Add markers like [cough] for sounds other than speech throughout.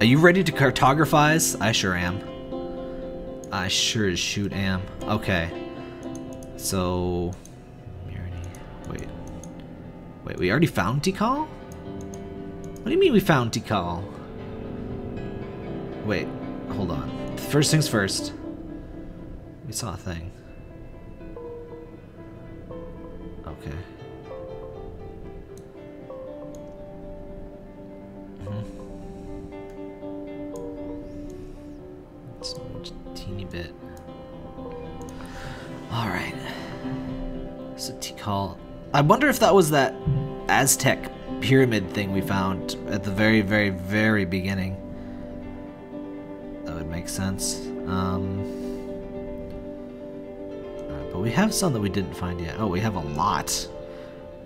Are you ready to cartographize? I sure am. I sure as shoot am. Okay. So... Wait. Wait, we already found Tikal? What do you mean we found Tikal? Wait, hold on. First things first. We saw a thing. Okay. Teeny bit. Alright. So Tikal. I wonder if that was that Aztec pyramid thing we found at the very, very, very beginning. That would make sense. Um, but we have some that we didn't find yet. Oh, we have a lot.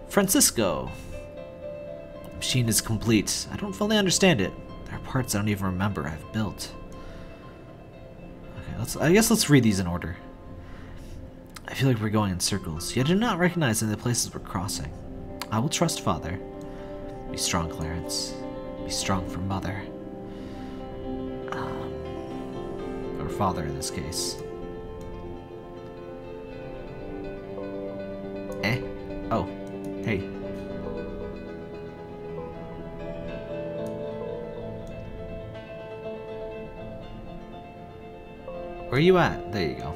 Francisco. Machine is complete. I don't fully understand it. There are parts I don't even remember I've built. Okay, let's. I guess let's read these in order. I feel like we're going in circles, yet I do not recognize any of the places we're crossing. I will trust Father. Be strong, Clarence. Be strong for Mother. Um, or Father in this case. Eh? Oh. Hey. Where are you at? There you go.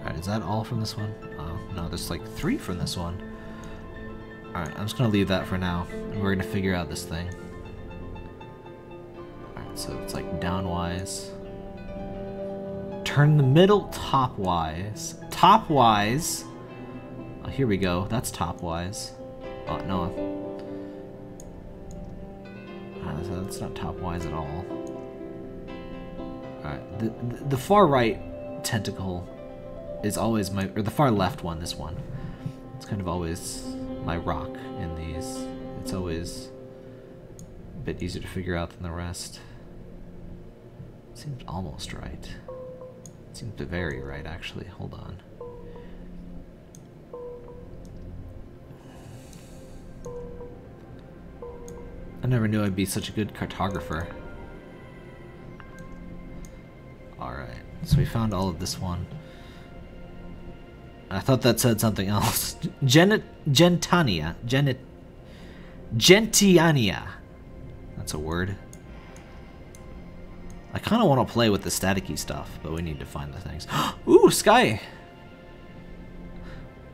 Alright, is that all from this one? Oh, no, there's like three from this one. Alright, I'm just gonna leave that for now. We're gonna figure out this thing. Alright, so it's like downwise. Turn the middle topwise. Topwise. Oh, here we go. That's topwise. Oh, no. Uh, that's not top wise at all. Alright, the, the, the far right tentacle is always my, or the far left one, this one. It's kind of always my rock in these. It's always a bit easier to figure out than the rest. Seems almost right. Seems very right, actually. Hold on. I never knew I'd be such a good cartographer. Alright, so we found all of this one. I thought that said something else. [laughs] Gen Gentania. Gen Gentiania. That's a word. I kind of want to play with the staticky stuff, but we need to find the things. [gasps] Ooh, sky!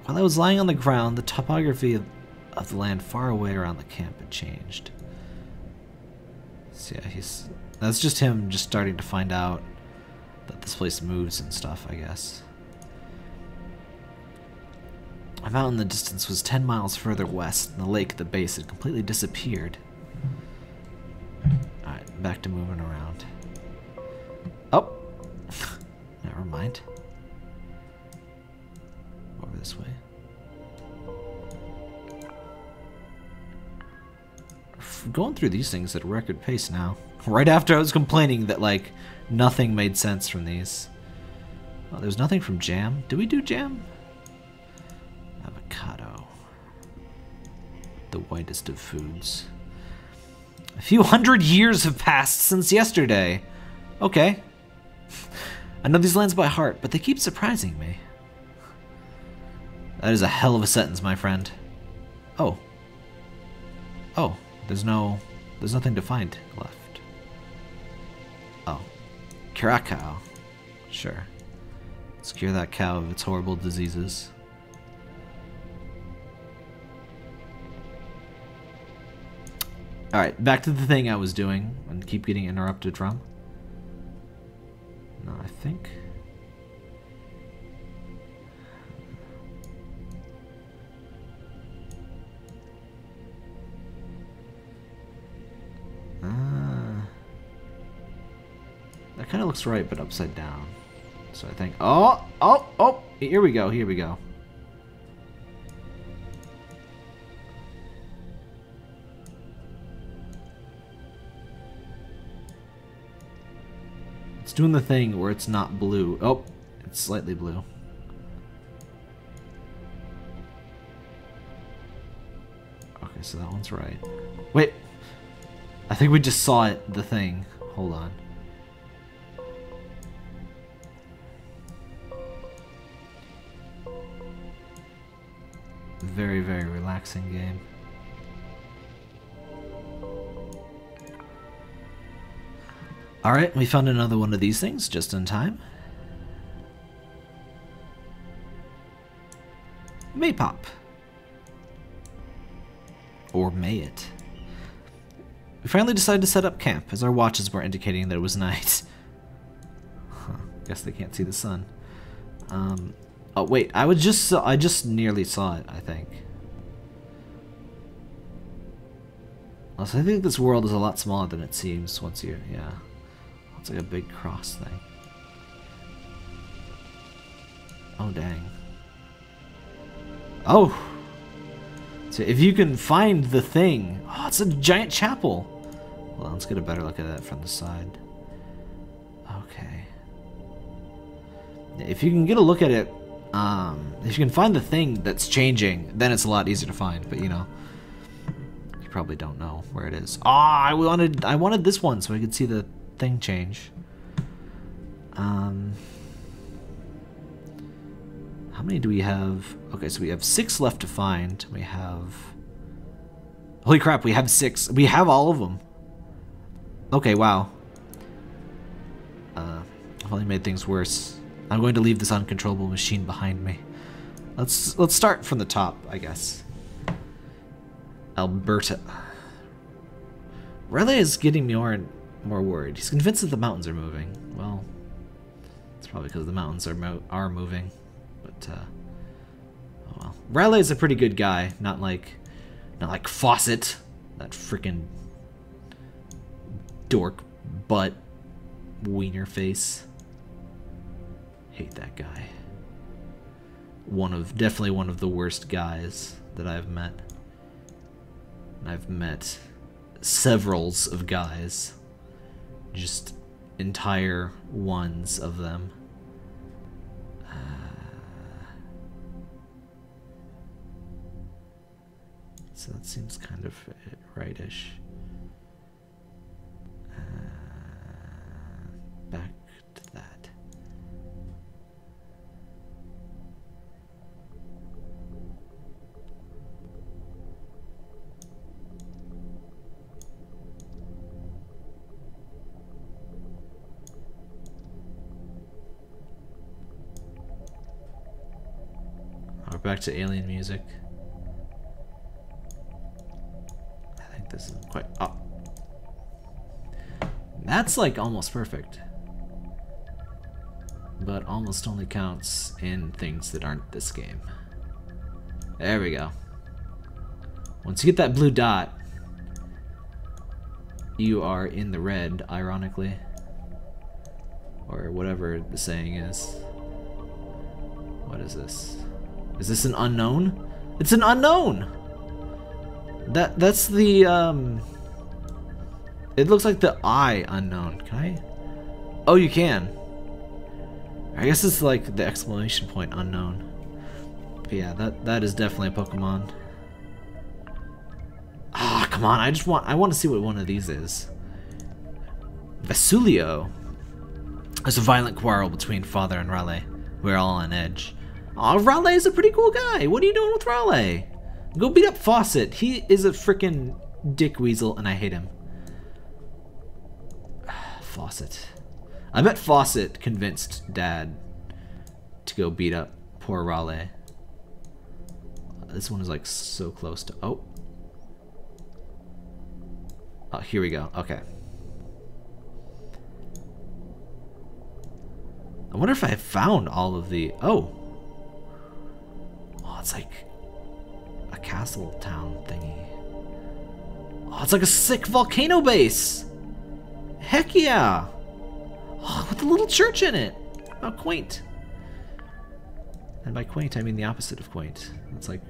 While I was lying on the ground, the topography of, of the land far away around the camp had changed. So yeah, he's... That's just him just starting to find out that this place moves and stuff, I guess. A mountain in the distance was 10 miles further west, and the lake at the base had completely disappeared. Alright, back to moving around. Oh! [laughs] Never mind. Over this way. Going through these things at a record pace now. [laughs] Right after I was complaining that, like, nothing made sense from these. Oh, there's nothing from jam. Did we do jam? Avocado. The whitest of foods. A few hundred years have passed since yesterday. Okay. [laughs] I know these lands by heart, but they keep surprising me. That is a hell of a sentence, my friend. Oh. Oh, there's no... There's nothing to find left. Oh. Curacao. Sure. Let's cure that cow of its horrible diseases. Alright, back to the thing I was doing and keep getting interrupted from. No, I think... kind of looks right, but upside down. So I think... Oh! Oh! Oh! Here we go, here we go. It's doing the thing where it's not blue. Oh, it's slightly blue. Okay, so that one's right. Wait! I think we just saw it, the thing. Hold on. Very, very relaxing game. Alright, we found another one of these things just in time. Maypop. Or may it. We finally decided to set up camp, as our watches were indicating that it was night. [laughs] Huh, guess they can't see the sun. Um, oh wait, I was just I just nearly saw it. I think. Also, I think this world is a lot smaller than it seems once you yeah. It's like a big cross thing. Oh dang. Oh! So if you can find the thing... Oh, it's a giant chapel! Well, let's get a better look at that from the side. Okay. If you can get a look at it, um, if you can find the thing that's changing, then it's a lot easier to find, but you know. You probably don't know where it is. Ah, oh, I wanted I wanted this one so I could see the thing change. Um... How many do we have? Okay, so we have six left to find. We have... Holy crap, we have six. We have all of them. Okay, wow. Uh, I've only made things worse. I'm going to leave this uncontrollable machine behind me. Let's let's start from the top, I guess. Alberta. Raleigh is getting more and more worried. He's convinced that the mountains are moving. Well, it's probably because the mountains are mo are moving. But uh, oh well. A pretty good guy, not like not like Fawcett, that freaking dork butt wiener face. Hate that guy. One of definitely one of the worst guys that I've met. I've met severals of guys. Just entire ones of them. Uh, so that seems kind of rightish. Back to alien music. I think this is quite... Oh. That's like almost perfect. But almost only counts in things that aren't this game. There we go. Once you get that blue dot, you are in the red, ironically. Or whatever the saying is. What is this? Is this an unknown? It's an unknown! That that's the um It looks like the eye unknown. Can I Oh you can. I guess it's like the exclamation point unknown. But yeah, that that is definitely a Pokemon. Ah, come on, I just want I want to see what one of these is. Vesulio. There's a violent quarrel between Father and Raleigh. We're all on edge. Aw, Raleigh is a pretty cool guy. What are you doing with Raleigh? Go beat up Fawcett. He is a freaking dick weasel, and I hate him. [sighs] Fawcett. I bet Fawcett convinced Dad to go beat up poor Raleigh. This one is like so close to... Oh. Oh, here we go. Okay. I wonder if I found all of the... Oh. Oh, it's like a castle town thingy. Oh, it's like a sick volcano base! Heck yeah! Oh, with a little church in it! How quaint. And by quaint, I mean the opposite of quaint. It's like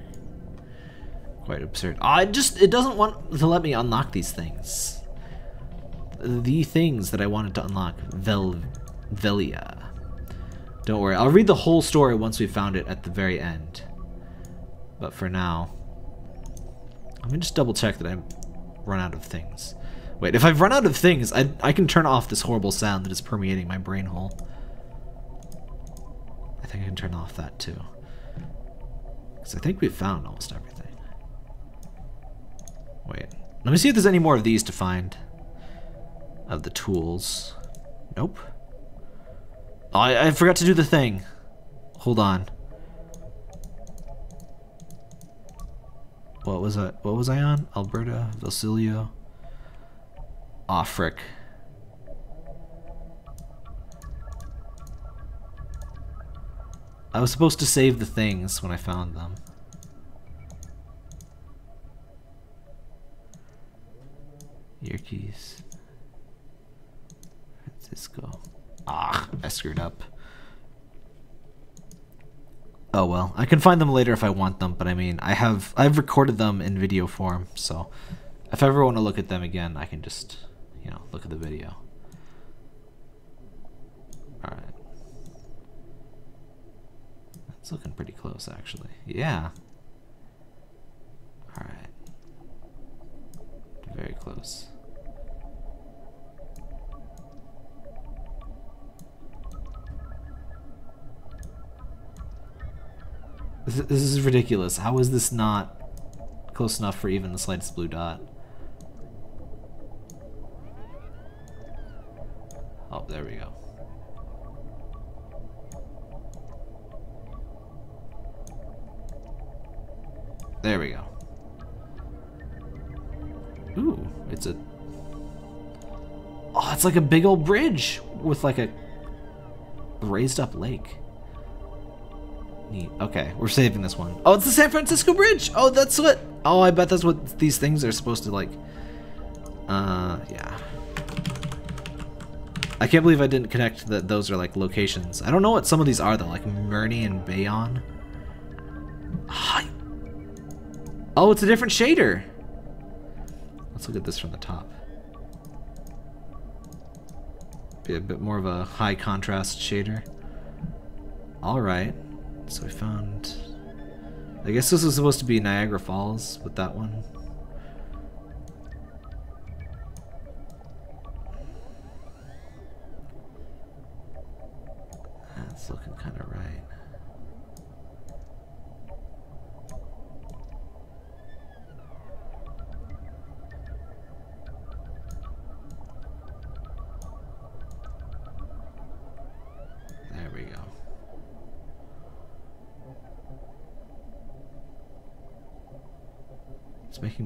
quite absurd. Oh, it just, it doesn't want to let me unlock these things. The things that I wanted to unlock. Vel, Velia. Don't worry, I'll read the whole story once we found it at the very end. But for now, Let me just double check that I've run out of things. Wait, if I've run out of things, I, I can turn off this horrible sound that is permeating my brain hole. I think I can turn off that too. Because I think we've found almost everything. Wait, let me see if there's any more of these to find. Of the tools. Nope. Oh, I, I forgot to do the thing. Hold on. What was I? What was I on? Alberta, Vasilio, Offric. I was supposed to save the things when I found them. Your keys. Francisco. Ah, I screwed up. Oh well, I can find them later if I want them, but I mean, I have I've recorded them in video form, so if I ever want to look at them again, I can just, you know, look at the video. All right. It's looking pretty close actually. Yeah. All right. Very close. This, is ridiculous. How is this not close enough for even the slightest blue dot? Oh, there we go. There we go. Ooh, it's a... Oh, it's like a big old bridge with like a raised up lake. Neat. Okay, we're saving this one. Oh, it's the San Francisco Bridge! Oh, that's what... Oh, I bet that's what these things are supposed to, like... Uh, yeah. I can't believe I didn't connect that those are, like, locations. I don't know what some of these are, though, like Murny and Bayonne. Oh, it's a different shader! Let's look at this from the top. Be a bit more of a high contrast shader. Alright. So we found... I guess this was supposed to be Niagara Falls with that one. That's looking kind of right.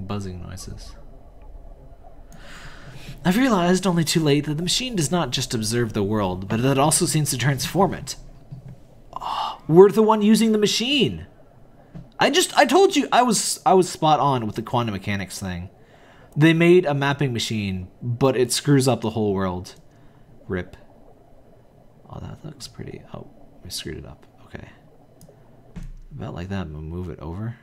Buzzing noises. I've realized only too late that the machine does not just observe the world, but that it also seems to transform it. Oh, we're the one using the machine. I just I told you I was I was spot on with the quantum mechanics thing. They made a mapping machine, but it screws up the whole world. Rip. Oh, that looks pretty. Oh, I screwed it up. Okay. About like that, move it over.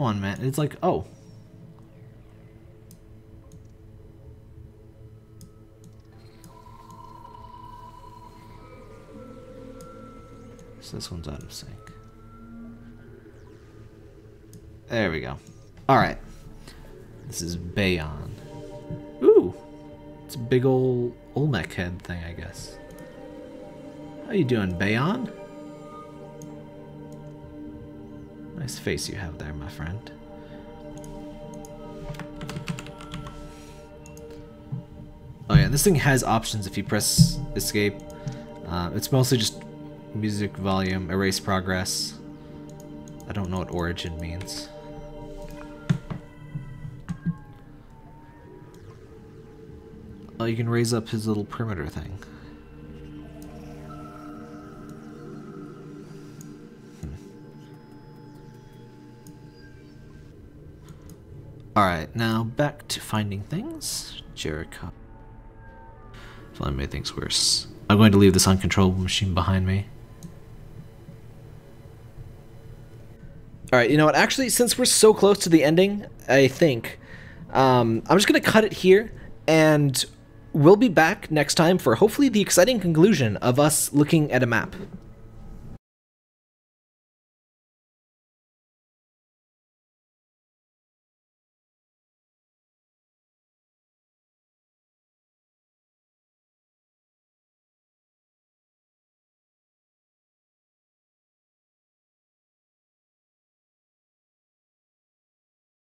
Come on, man. It's like, oh. So this one's out of sync. There we go. Alright. This is Bayonne. Ooh! It's a big old Olmec head thing, I guess. How you doing, Bayonne? Nice face you have there, my friend. Oh yeah, This thing has options if you press escape. Uh, it's mostly just music volume, erase progress. I don't know what origin means. Oh, you can raise up his little perimeter thing. Alright, now back to finding things. Jericho. Finally made things worse. I'm going to leave this uncontrollable machine behind me. Alright, you know what? Actually, since we're so close to the ending, I think, um, I'm just going to cut it here, and we'll be back next time for hopefully the exciting conclusion of us looking at a map.